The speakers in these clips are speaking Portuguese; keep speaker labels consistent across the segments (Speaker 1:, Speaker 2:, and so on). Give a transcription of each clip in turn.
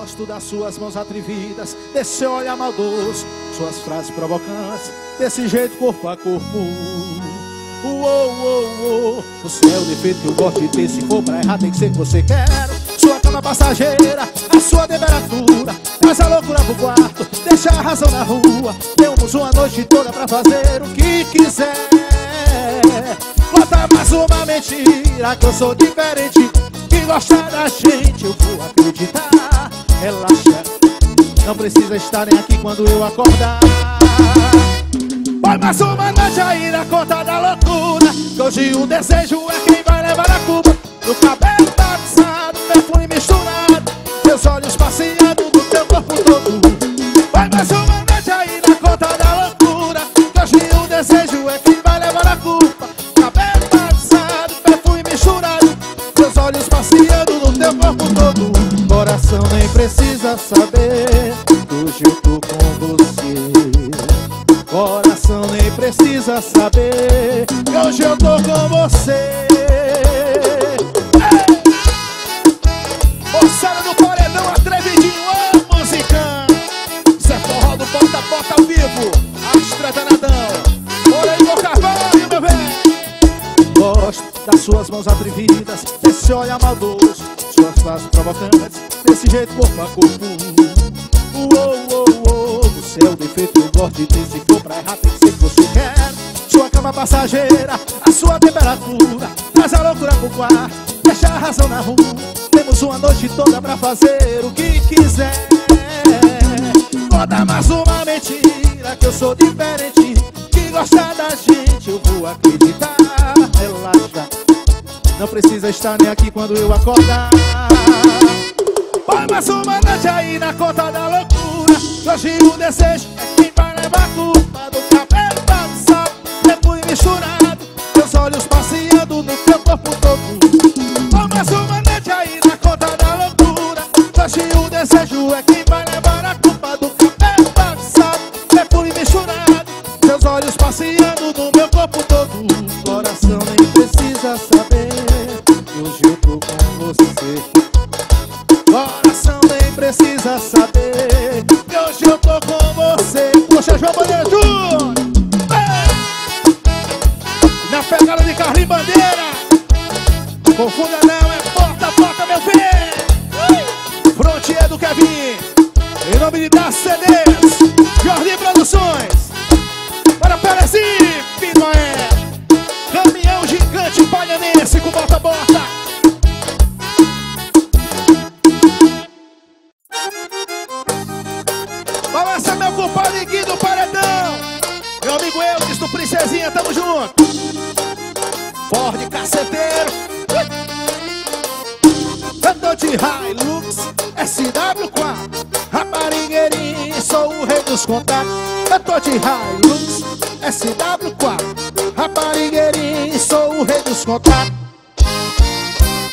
Speaker 1: Gosto das suas mãos atrevidas, desse olhar maldoso, suas frases provocantes, desse jeito corpo a corpo. Uou, uou, uou, você é o defeito que eu gosto de ter. Se for pra errar, tem que ser o que você quer. Sua cama passageira, a sua temperatura, traz a loucura pro quarto, deixa a razão na rua. Temos uma noite toda pra fazer o que quiser. Bota mais uma mentira que eu sou diferente. Que gosta da gente, eu vou acreditar. Relaxa, não precisa estar nem aqui quando eu acordar. Põe mais uma na conta da loucura Que hoje o desejo é quem vai levar a culpa No cabelo bagunçado, perfume misturado Teus olhos passeando mãos atrevidas, desse olhar maldoso, suas frases provocantes, desse jeito corpo a corpo. Uou, uou, uou, você é o defeito eu gosto de Se for pra errar tem que ser que você quer. Sua cama passageira, a sua temperatura Traz a loucura pro quarto, deixa a razão na rua. Temos uma noite toda pra fazer o que quiser. Bota mais uma mentira que eu sou diferente Que gosta da gente eu vou acreditar não precisa estar nem aqui quando eu acordar. Põe mais uma noite aí na conta da loucura. Hoje o desejo é quem vai levar a culpa Do cabelo bagunçado, depois misturado Teus olhos passeando no teu corpo todo. Põe mais uma noite aí na conta da loucura. Hoje o desejo é quem Carlinhos Bandeira. Confunda não, é porta porta, meu filho. Frontier do Kevin. Em nome de Das CDs Jordi Produções. Para Perezinho, Pinoé Caminhão gigante palhanense com bota-bota Balança meu compadre Gui do Paredão. Meu amigo Elvis do Princesinha, tamo junto Hilux SW4 Raparigueirinho, sou o rei dos contatos. Cantor de Hilux SW4 Raparigueirinho, sou o rei dos contatos.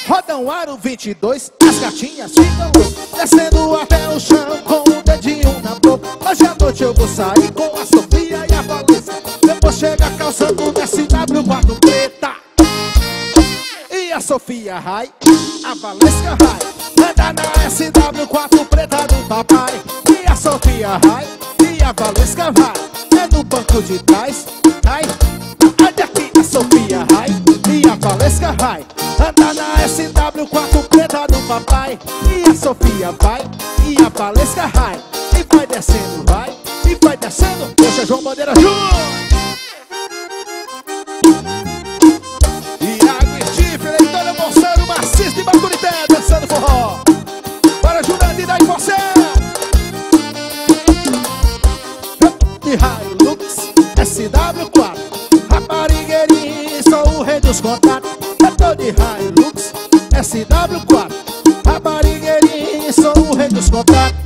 Speaker 1: Roda um aro 22, as gatinhas ficam Descendo até o chão com o dedinho na boca Hoje à noite eu vou sair com a Sofia e a Valência. Depois chega calçando na SW4 preta a Sofia Rai, a Valesca Rai. Anda na SW4 preta do papai E a Sofia Rai, e a Valesca vai É no banco de trás, ai. Olha aqui a Sofia Rai e a Valesca Rai. Anda na SW4 preta do papai E a Sofia vai e a Valesca Rai. E vai descendo, vai, e vai descendo. Poxa, João Bandeira Júnior SW4 Raparigueirinho, sou o rei dos contatos Eu tô de Hilux SW4 Raparigueirinho, sou o rei dos contatos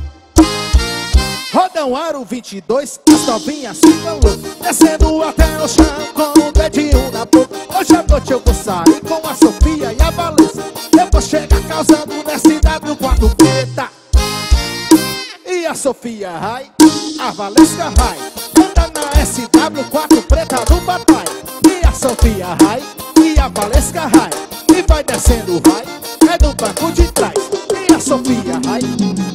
Speaker 1: Roda um aro 22, as novinhas ficam loucas Descendo até o chão com o dedinho na boca. Hoje à noite eu vou sair com a Sofia e a Valência Depois chega causando na SW4 preta e a Sofia Rai, a Valesca Rai SW4 preta do papai. E a Sofia Rai E a Valesca Rai E vai descendo Rai É do banco de trás. E a Sofia Rai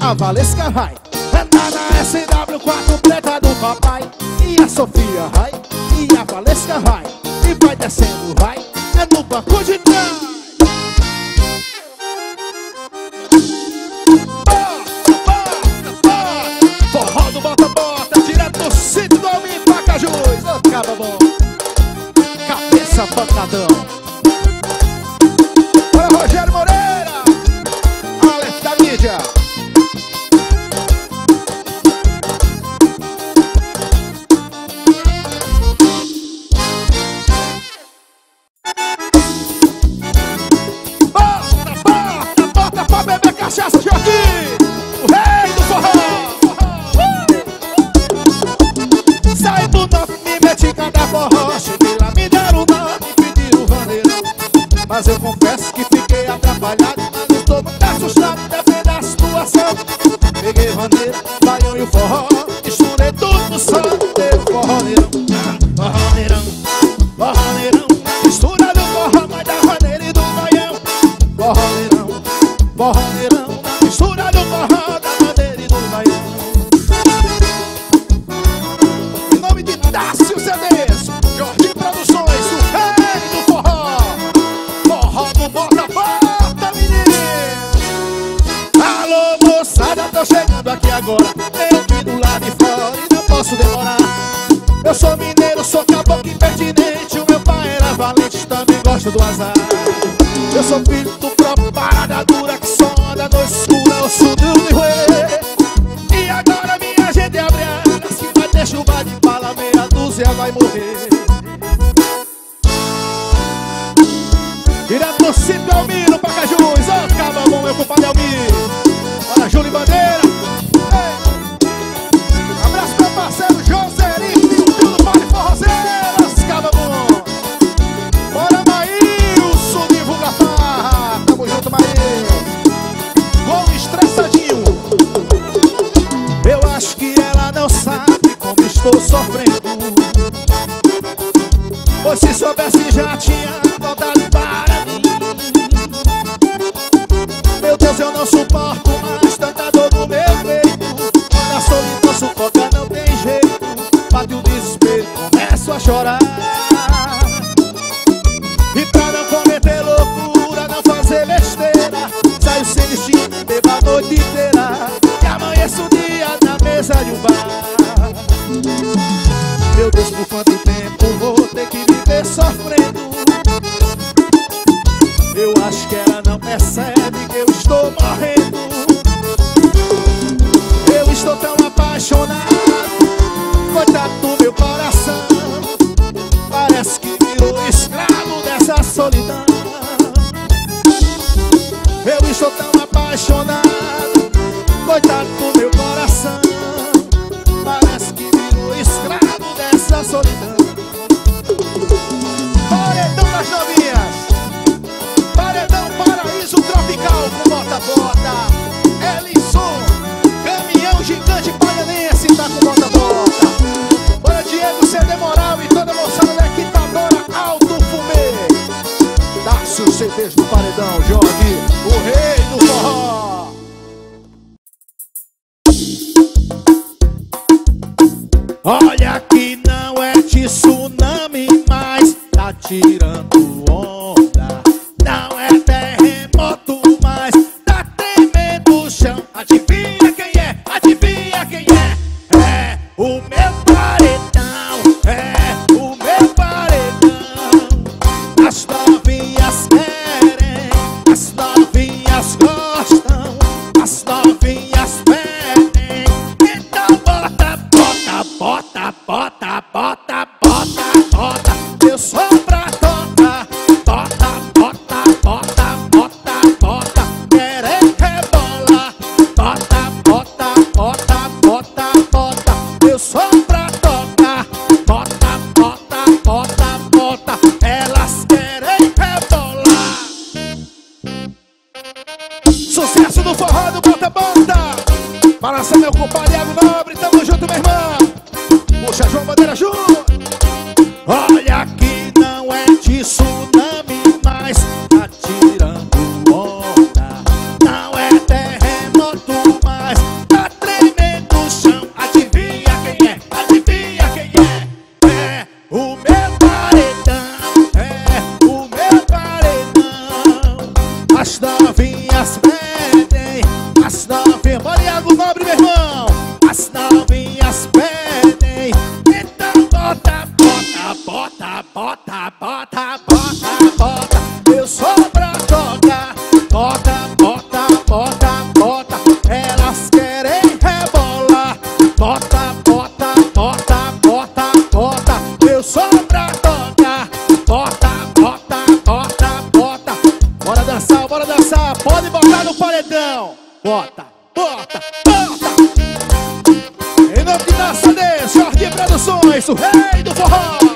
Speaker 1: A Valesca Rai Anda é na SW4 preta do papai. E a Sofia Rai E a Valesca Rai E vai descendo Rai É do banco de trás. 大哥。gosto do
Speaker 2: azar.
Speaker 1: Eu sou filho do próprio parada dura Que só anda no escuro, eu sou do meu E agora minha gente é abre Que vai ter chuva de bala, meia dúzia vai morrer. estou sofrendo. Pois se soubesse já tinha apaixonar. paredão. Bota, bota, bota. Em nome da CD, Jorge Produções, o rei do forró.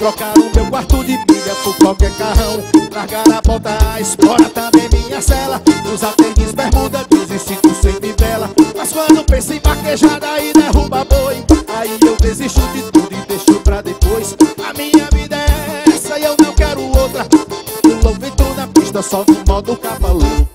Speaker 1: trocaram o meu quarto de pilha por qualquer carrão. Largar a bota, a espora tá também minha cela. Usar tênis, bermuda, 15, 5, sem vela. Mas quando penso em vaquejada aí derruba boi Aí eu desisto de tudo e deixo pra depois. A minha vida é essa e eu não quero outra. Louve na pista só no modo cavalo.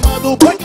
Speaker 1: chamando o quê?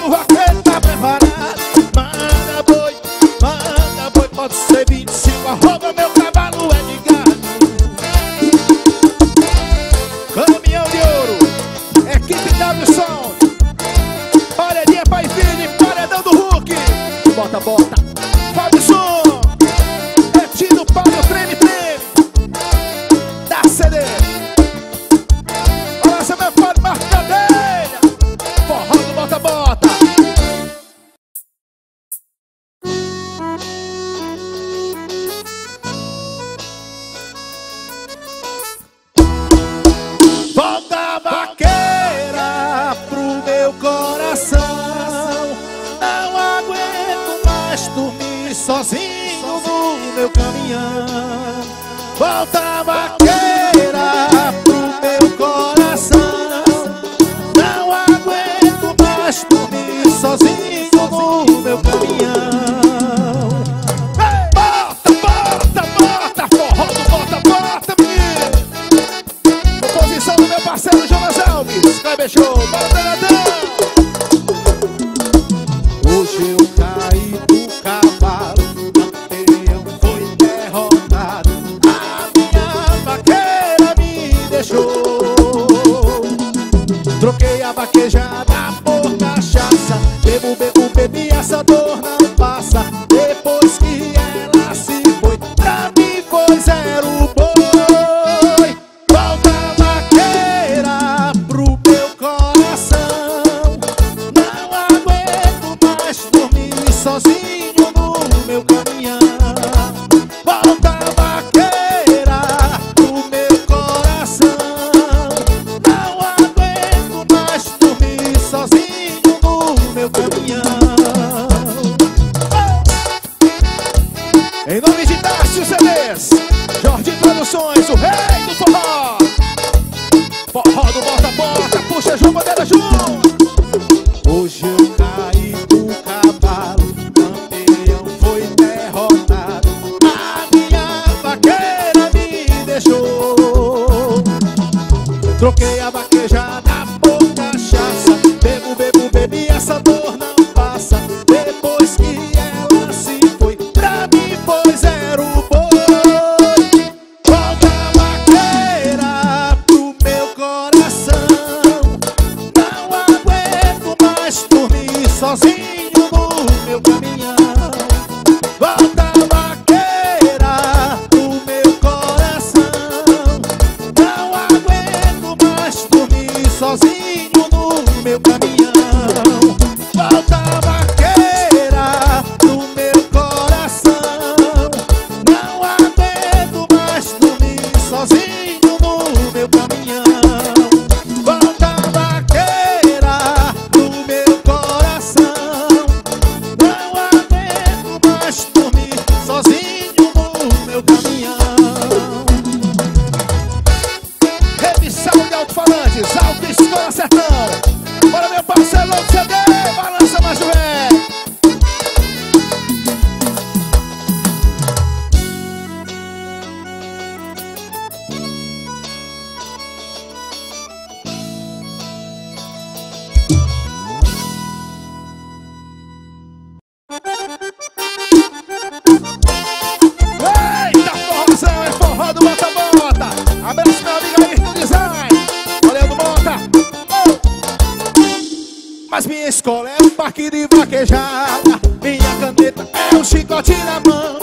Speaker 1: Mas minha escola é um parque de vaquejada. Minha caneta é um chicote na mão.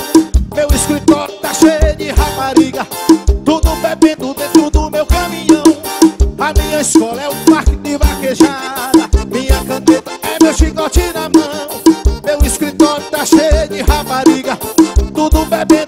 Speaker 1: Meu escritório tá cheio de rapariga. Tudo bebendo dentro do meu caminhão. A minha escola é um parque de vaquejada. Minha caneta é meu chicote na mão. Meu escritório tá cheio de rapariga. Tudo bebendo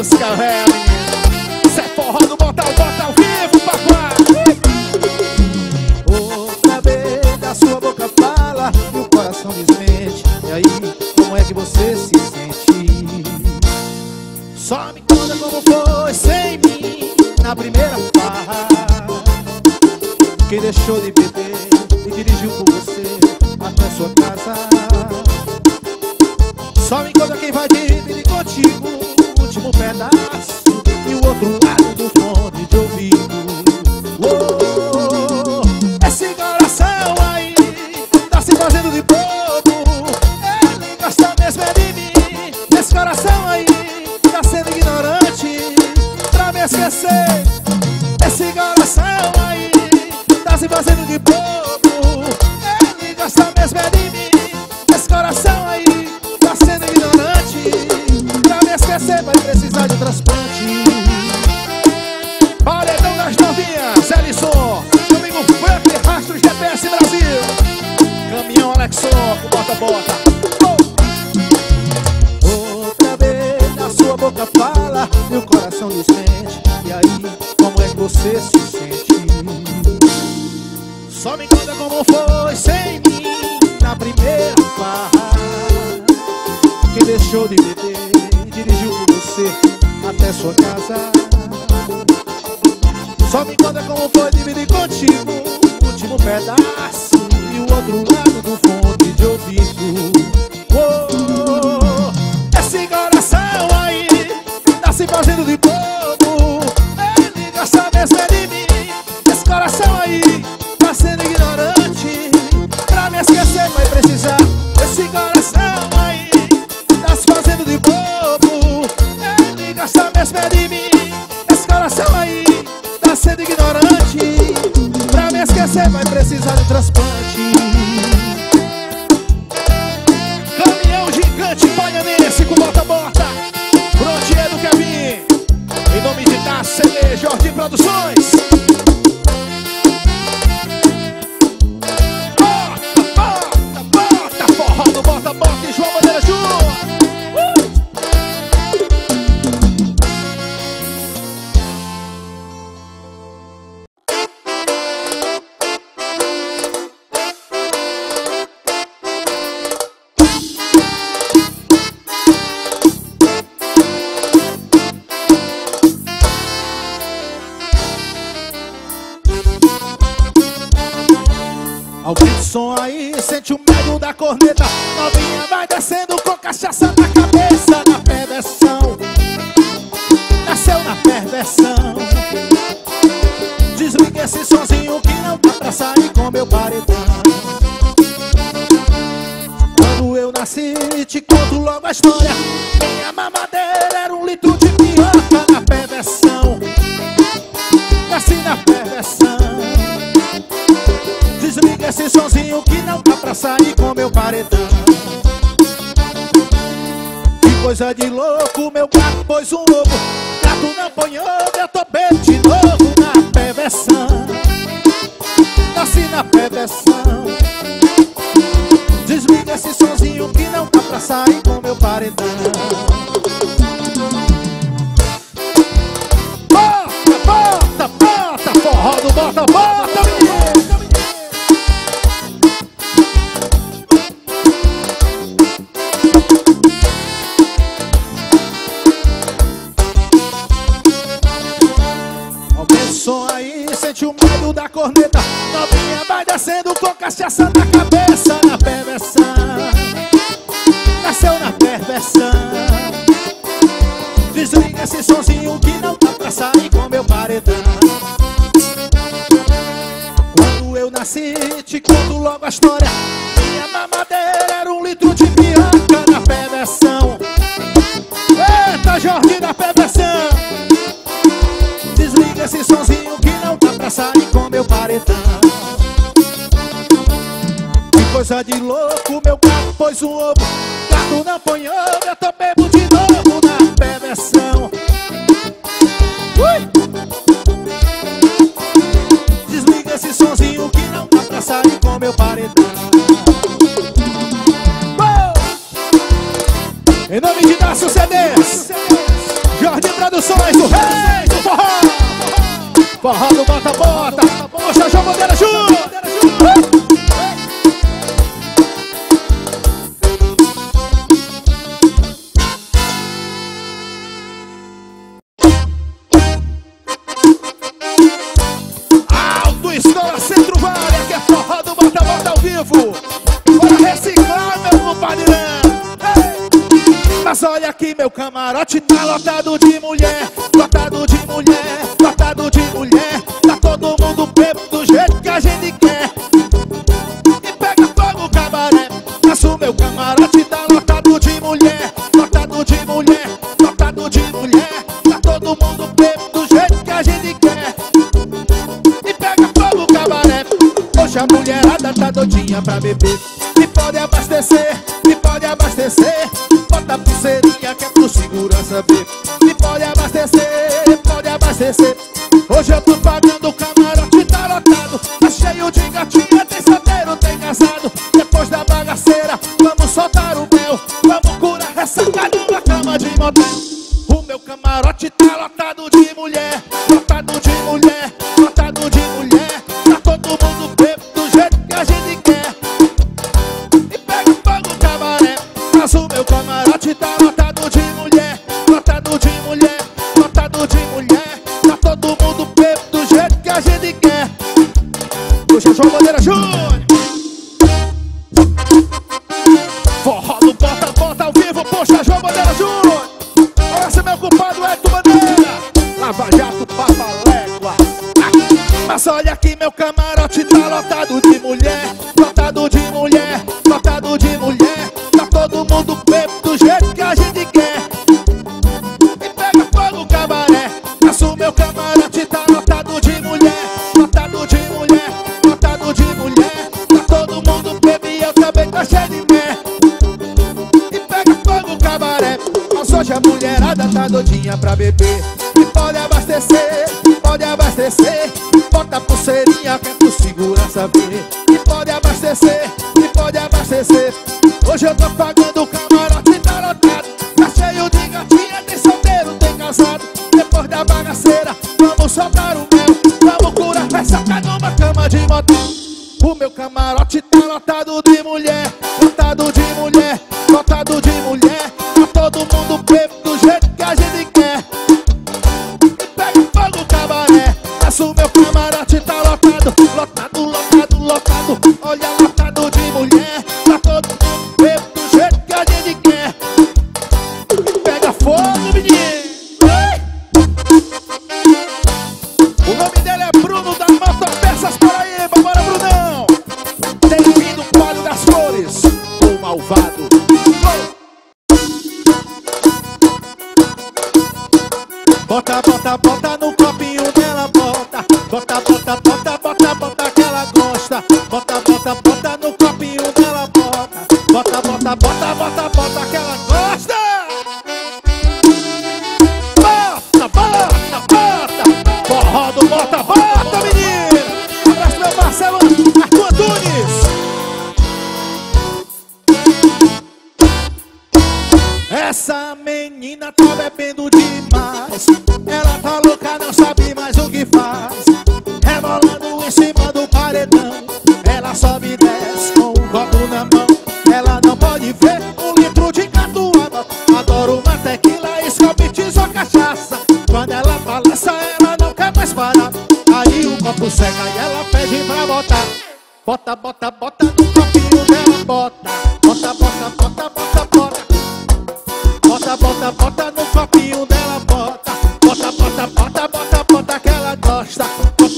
Speaker 1: música, velho. Só me conta como foi sem mim na primeira barra Que deixou de beber, dirigiu com você até sua casa. Só me conta como foi dividir contigo o último pedaço E o outro lado do fonte de ouvido. Oh, Esse coração aí tá se fazendo de bobo. Ele gasta mesmo Sendo ignorante. Pra me esquecer vai precisar desse garoto da corneta. Novinha vai descendo com cachaça na camarote tá lotado de mulher. you Yeah.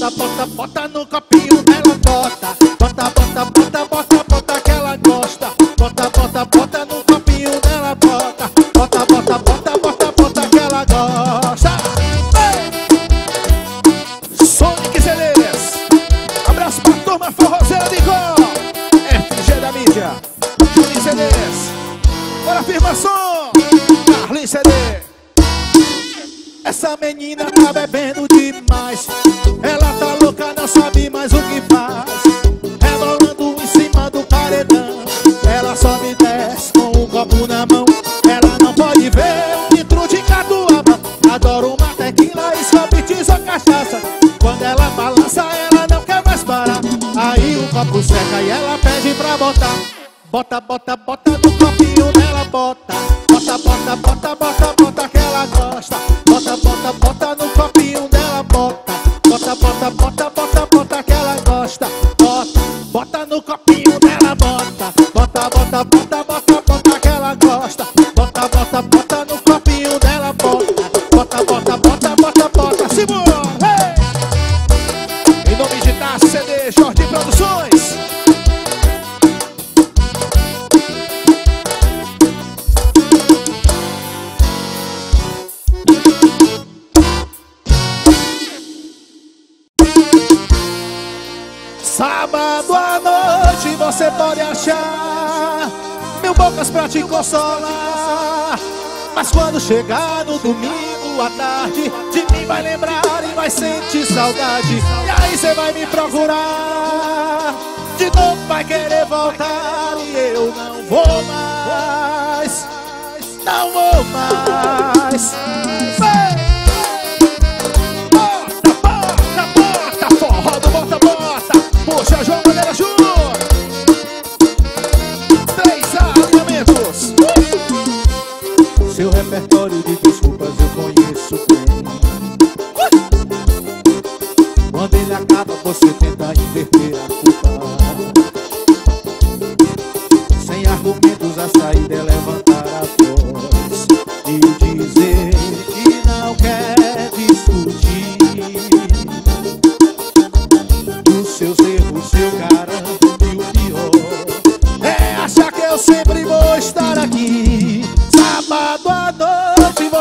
Speaker 1: Bota, bota, bota no copinho dela, você pode achar mil bocas pra te consolar. Mas quando chegar no domingo à tarde, de mim vai lembrar e vai sentir saudade. E aí você vai me procurar, de novo vai querer voltar e eu não vou mais, não vou mais. repertório de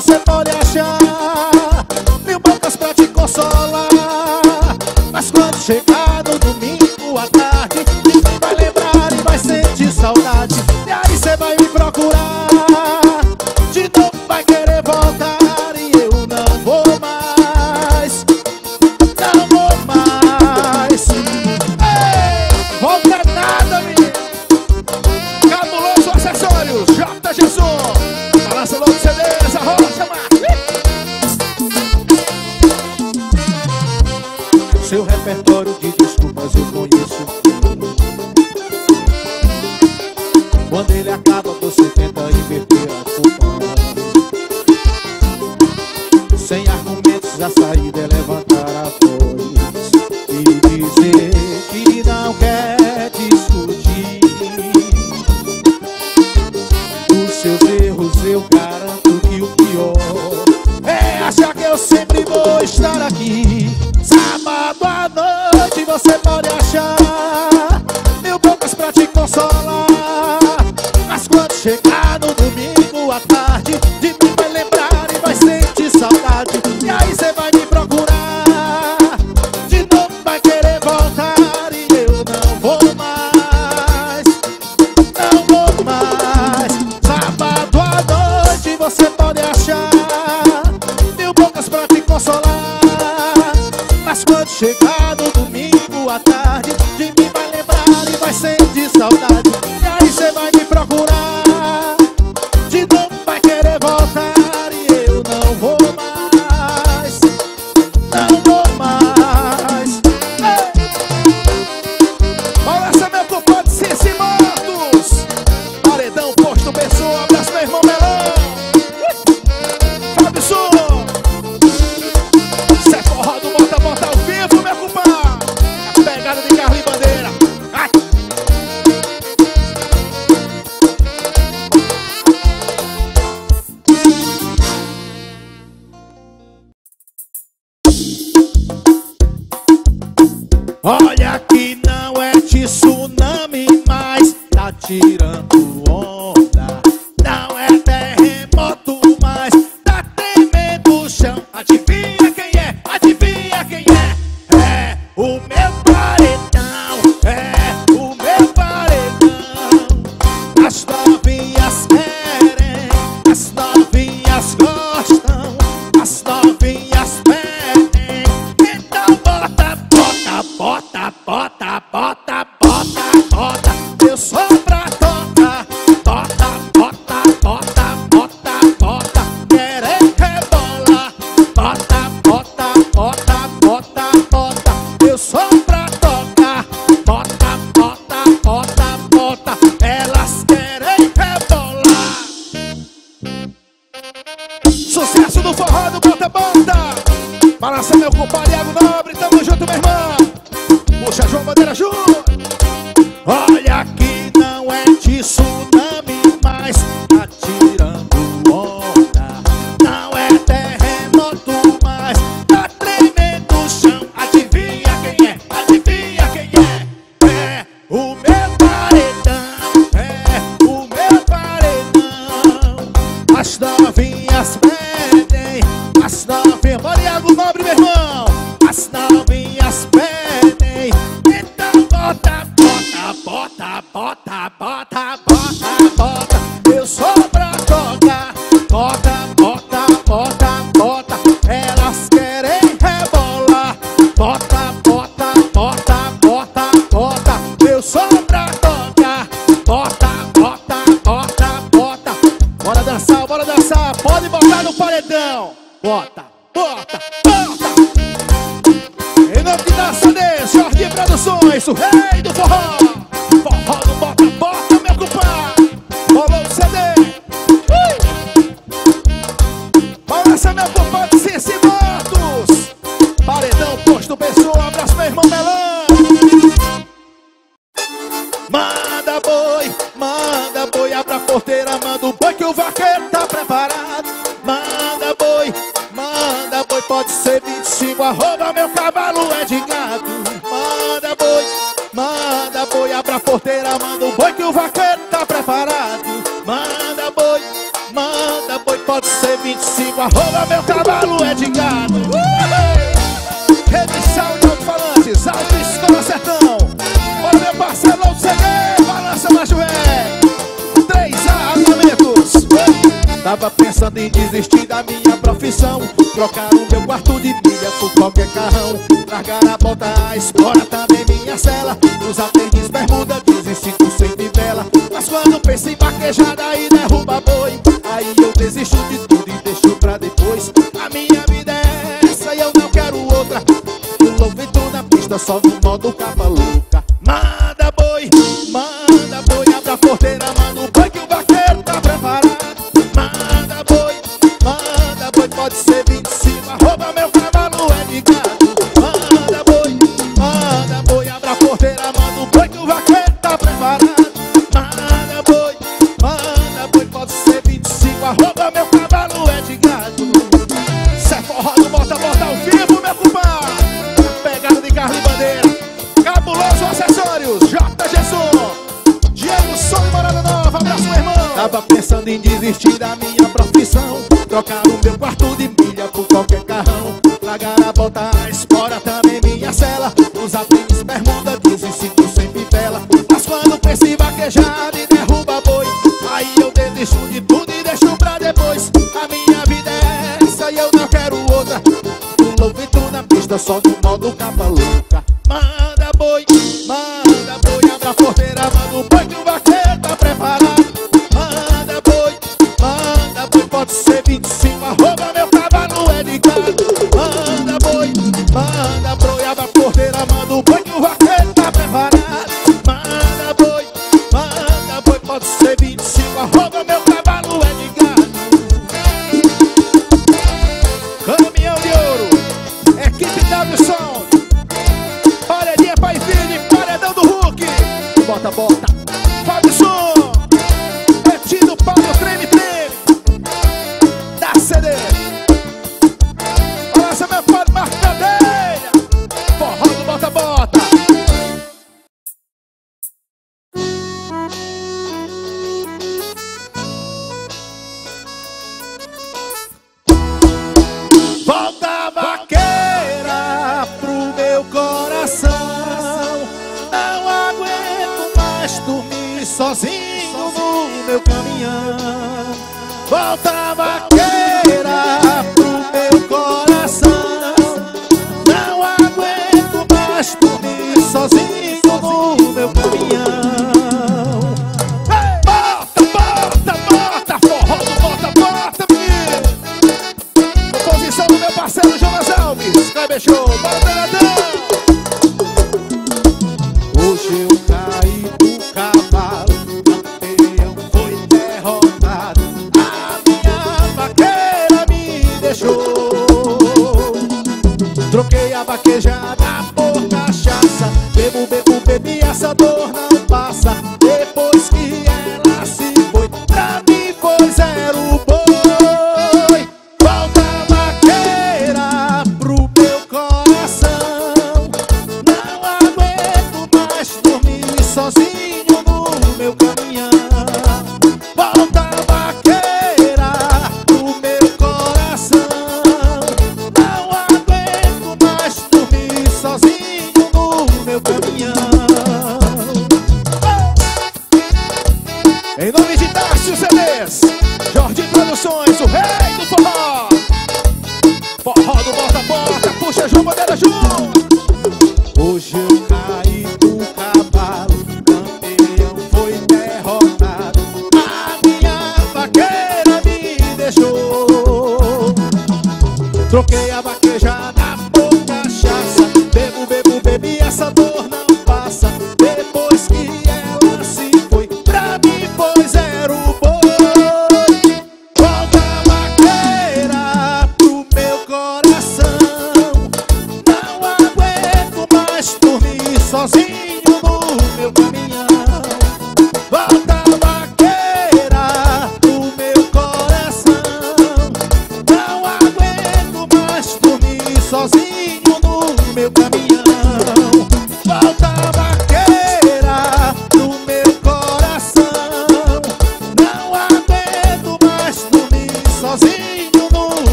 Speaker 1: você pode achar. Bota! trocar o meu quarto de pilha por qualquer carrão. Largar a bota, a escola também tá minha cela. Os atentes bermuda, dizem tu sem vela Mas quando penso em vaquejada e derruba boi Aí eu desisto de tudo e deixo pra depois. A minha vida é essa e eu não quero outra. Pulou vento na pista só no modo capa louca. Manda boi, manda boi, abra a porteira, manda